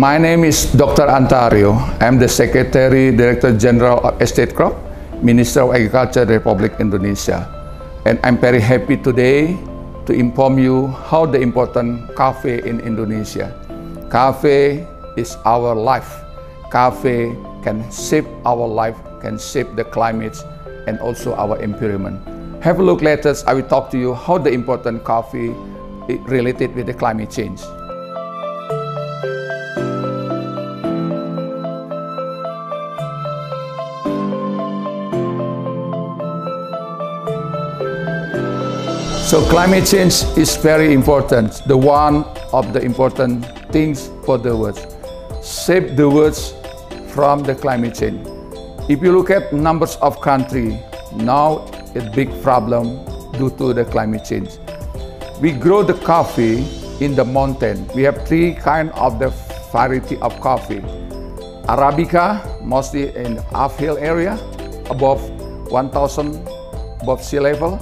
My name is Dr. Antarjo. I'm the Secretary Director General of Estate Crop, Minister of Agriculture, Republic Indonesia. And I'm very happy today to inform you how the important coffee in Indonesia. Coffee is our life. Coffee can save our life, can save the climate and also our environment. Have a look later, I will talk to you how the important coffee related with the climate change. So climate change is very important, the one of the important things for the world. Save the world from the climate change. If you look at numbers of countries, now a big problem due to the climate change. We grow the coffee in the mountain. We have three kind of the variety of coffee. Arabica, mostly in uphill area, above 1,000 above sea level,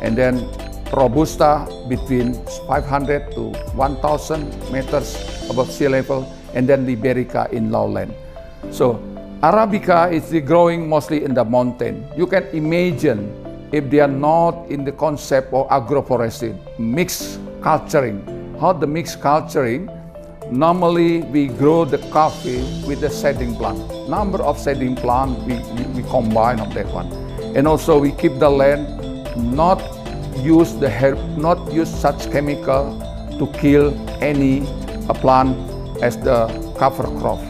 and then Robusta between 500 to 1,000 meters above sea level, and then Liberica in lowland. So Arabica is growing mostly in the mountain. You can imagine if they are not in the concept of agroforestry, mixed culturing. How the mixed culturing, normally we grow the coffee with the seeding plant. Number of seeding plant, we, we, we combine of that one. And also we keep the land, not use the herb, not use such chemical to kill any a plant as the cover crop.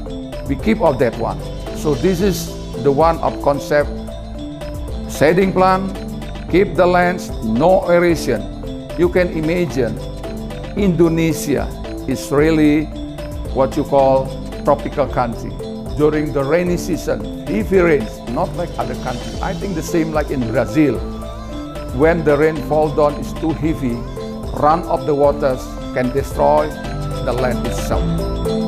We keep of that one. So this is the one of concept seeding plant, keep the lands, no erosion. You can imagine Indonesia is really what you call tropical country. During the rainy season, heavy rains, not like other countries. I think the same like in Brazil. When the rainfall down is too heavy, run of the waters can destroy the land itself.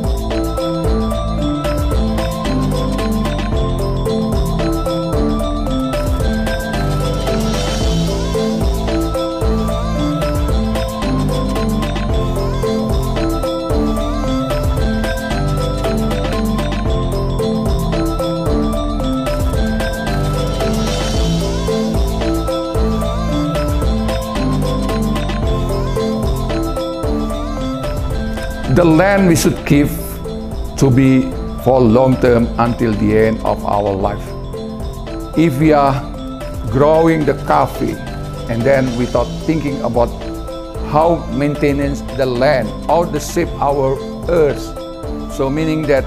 The land we should keep to be for long term until the end of our life. If we are growing the coffee and then without thinking about how maintenance the land, how to shape our earth, so meaning that,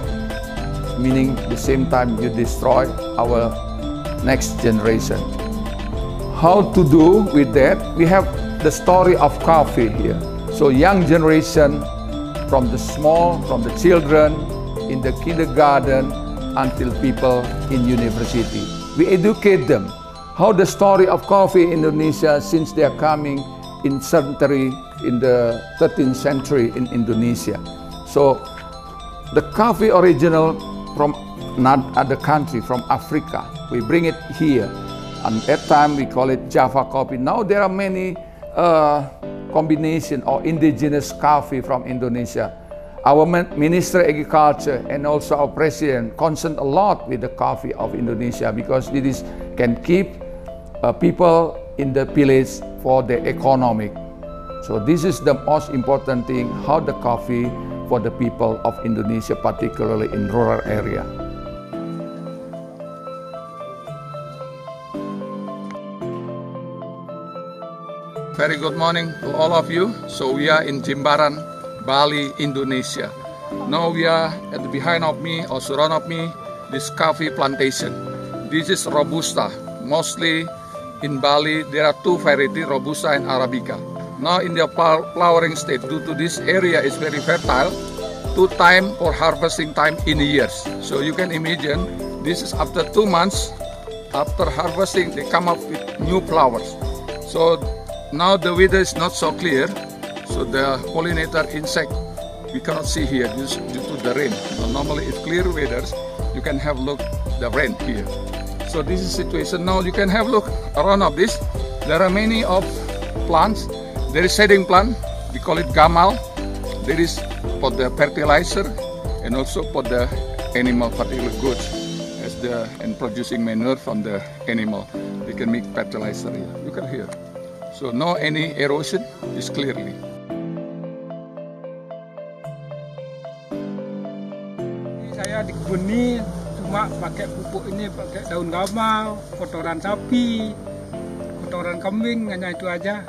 meaning the same time you destroy our next generation. How to do with that? We have the story of coffee here. So young generation from the small, from the children in the kindergarten until people in university. We educate them how the story of coffee in Indonesia since they are coming in century in the 13th century in Indonesia. So the coffee original from not other country from Africa. We bring it here. And at that time we call it Java coffee. Now there are many uh, combination or indigenous coffee from Indonesia. Our Minister of Agriculture and also our President concerned a lot with the coffee of Indonesia because this can keep uh, people in the village for the economic. So this is the most important thing, how the coffee for the people of Indonesia, particularly in rural area. Very good morning to all of you. So we are in Jimbaran, Bali, Indonesia. Now we are at the behind of me or surround of me, this coffee plantation. This is Robusta. Mostly in Bali, there are two varieties, Robusta and Arabica. Now in the flowering state, due to this area is very fertile, two time for harvesting time in years. So you can imagine, this is after two months, after harvesting, they come up with new flowers. So now the weather is not so clear, so the pollinator insect we cannot see here due to the rain. Now, normally if clear weather, you can have look the rain here. So this is situation. Now you can have look around of this. There are many of plants. There is seeding plant. We call it gamal. There is for the fertilizer. and also for the animal particular goods as the and producing manure from the animal. They can make fertilizer here. Look at here. So no any erosion is clearly. Saya di kebun ini cuma pakai pupuk ini pakai daun gamal, kotoran sapi, kotoran kambing, hanya itu aja.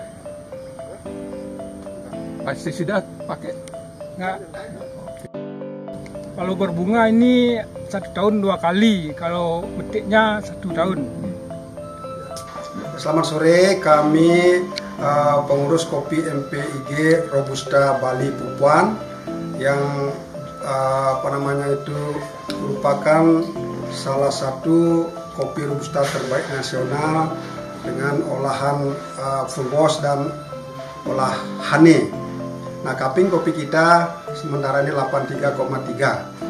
Pestisida pakai Nggak. Kalau berbunga ini satu tahun dua kali, kalau metiknya satu tahun. Selamat sore, kami uh, pengurus kopi MPIG Robusta Bali Pupuan yang uh, apa namanya itu merupakan salah satu kopi robusta terbaik nasional dengan olahan uh, full wash dan olah honey. Nah, kaping kopi kita sementara ini 83,3.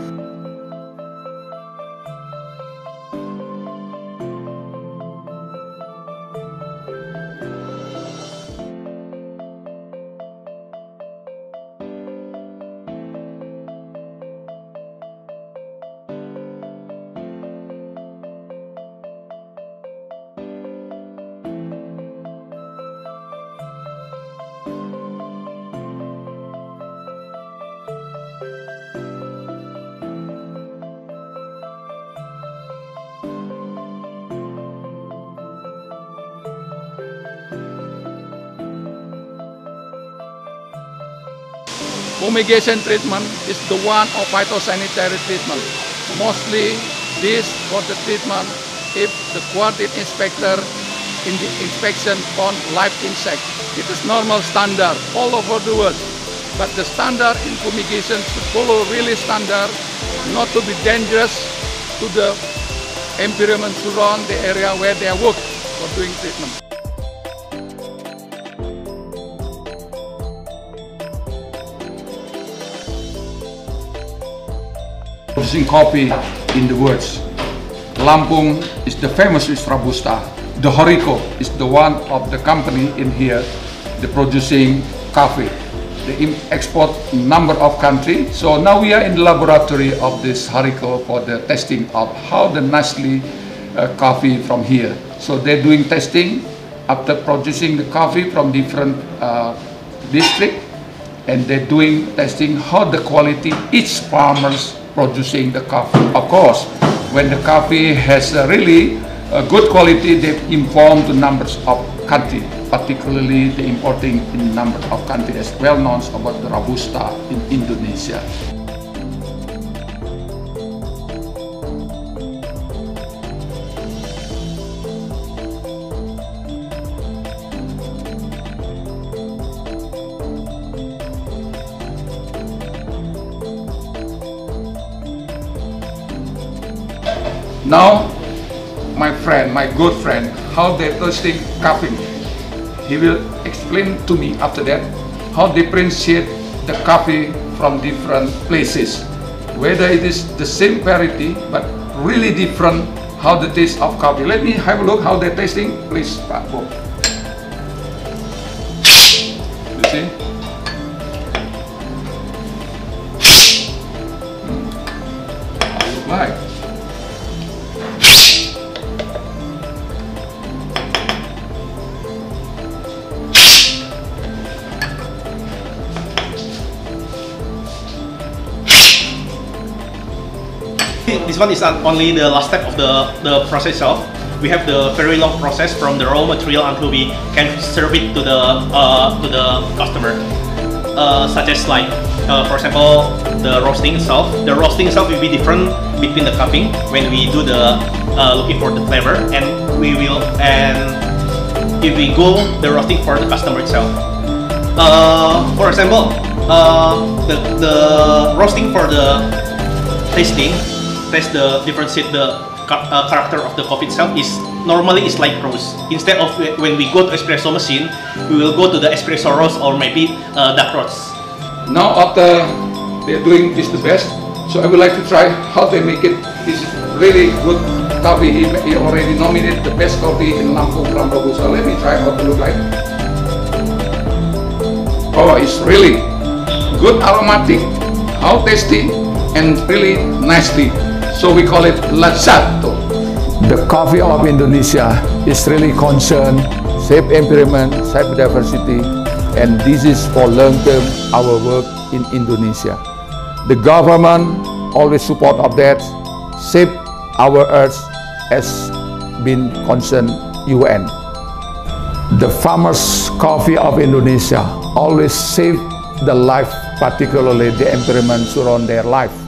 Fumigation treatment is the one of phytosanitary treatment. Mostly this for the treatment if the quarantine inspector in the inspection found live insect. It is normal standard all over the world. But the standard in fumigation should follow really standard, not to be dangerous to the environment surround the area where they work for doing treatment. Producing coffee in the words. Lampung is the famous with Robusta. The Horico is the one of the company in here, the producing coffee. They export number of country. So now we are in the laboratory of this Horico for the testing of how the nicely uh, coffee from here. So they're doing testing after producing the coffee from different uh, district and they're doing testing how the quality each farmers producing the coffee. Of course, when the coffee has a really a good quality, they inform the numbers of country, particularly the importing in number of countries well known about the Robusta in Indonesia. Now, my friend, my good friend, how they roasting coffee. He will explain to me after that how differentiate the coffee from different places. Whether it is the same variety but really different how the taste of coffee. Let me have a look how they're tasting, please, Pak. You see? This one is not only the last step of the, the process itself. We have the very long process from the raw material until we can serve it to the uh, to the customer. Uh, such as like, uh, for example, the roasting itself. The roasting itself will be different between the cupping when we do the uh, looking for the flavor, and we will and if we go the roasting for the customer itself. Uh, for example, uh, the the roasting for the tasting test the differentiate the uh, character of the coffee itself is normally it's like roast. Instead of when we go to espresso machine, we will go to the espresso roast or maybe uh, dark roast. Now after they're doing this the best, so I would like to try how they make it. This really good coffee. He, he already nominated the best coffee in Lampung from Robusta. Let me try how to look like. Oh, it's really good aromatic. How tasty. and really nicely. So we call it Lazzato. The coffee of Indonesia is really concerned save environment, save diversity, and this is for long-term our work in Indonesia. The government always support of that, save our earth has been concerned UN. The farmers' coffee of Indonesia always save the life, particularly the environment surround their life.